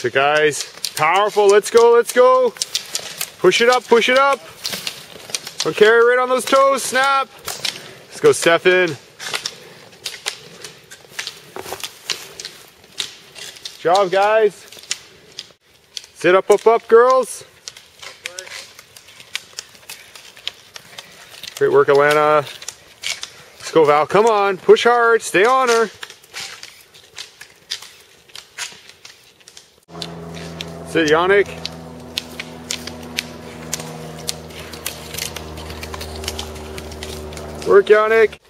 So guys, powerful, let's go, let's go. Push it up, push it up. Don't carry right on those toes, snap. Let's go, Stefan. Job, guys. Sit up, up, up, girls. Great work, Alana. Let's go, Val. Come on. Push hard. Stay on her. Sit, Yannick. Work, Yannick.